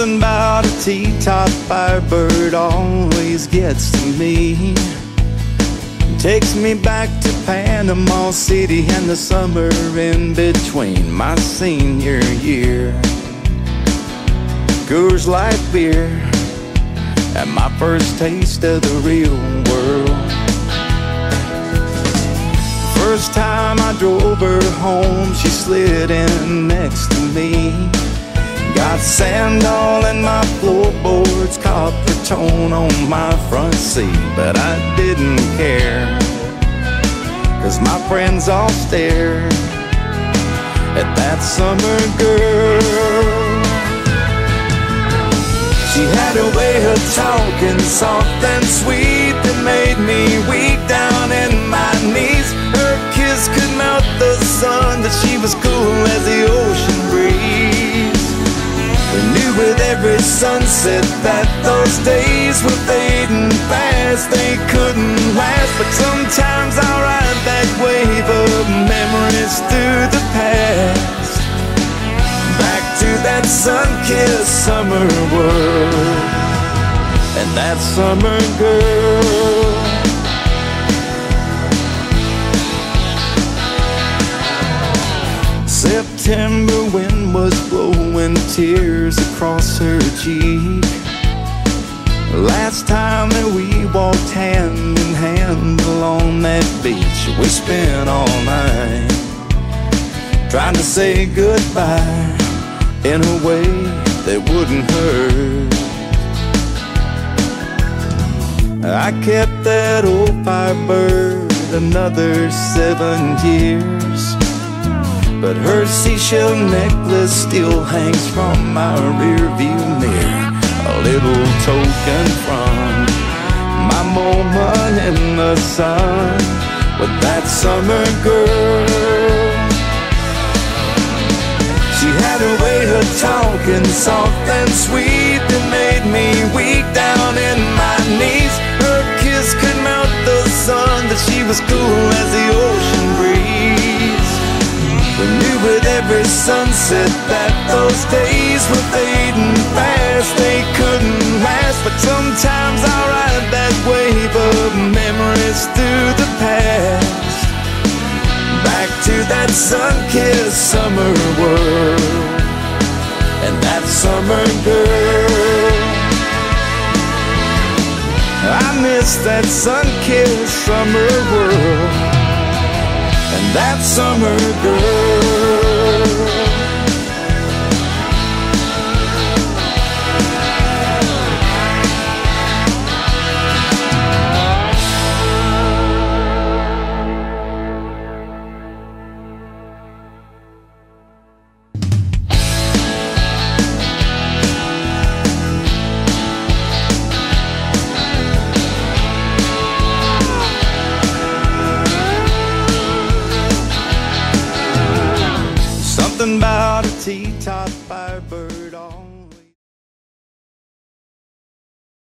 Something about a T-top firebird always gets to me. Takes me back to Panama City and the summer in between my senior year. Coors Light beer and my first taste of the real world. First time I drove her home, she slid in next to. Got sand all in my floorboards, Coppertone on my front seat, but I didn't care. Cause my friends all stared at that summer girl. She had a way of talking soft and sweet that made me weak down in my knees. Her kiss could melt the sun, that she was cool sunset that those days were fading fast, they couldn't last. But sometimes I ride that wave of memories through the past. Back to that sun-kissed summer world and that summer girl. September wind was blowing tears across her cheek. Last time that we walked hand in hand along that beach, we spent all night trying to say goodbye in a way that wouldn't hurt. I kept that old firebird another seven years. But her seashell necklace still hangs from my rearview mirror. A little token from my moment in the sun with that summer girl. She had a way of talking soft and sweet that made me weak down in my knees. Her kiss could melt the sun, that she was cool as the sunset that those days were fading fast, they couldn't last. But sometimes I ride that wave of memories through the past. Back to that sun-kissed summer world and that summer girl. I miss that sun-kissed summer world and that summer girl. something about a T-top firebird on.